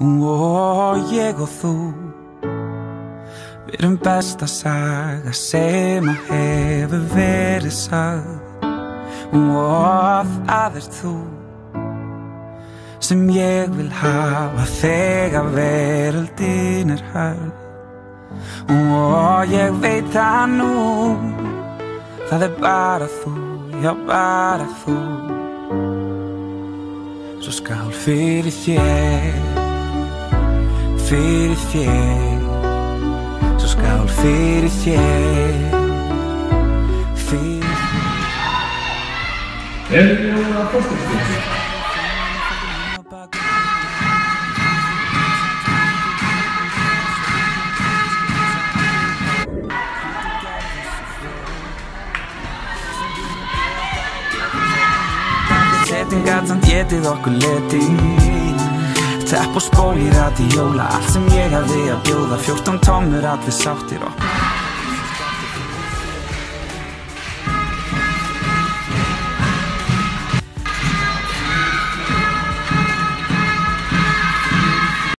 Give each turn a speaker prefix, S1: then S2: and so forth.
S1: Og ég og þú Við erum besta saga sem að hefur verið sagð Og það er þú Sem ég vil hafa þegar veröldin er höll. Og ég veit það nú Það er bara þú, já bara þú. Svo skál fyrir þér Fyrir þér. Svo skál fyrir þér. Fyrir
S2: Erum við núna að fórstuðstíð?
S1: Setting gat samt getið okkur leti Tepp og spól í radíóla Allt sem ég hafði að bjóða. 14 tómur allir sáttir og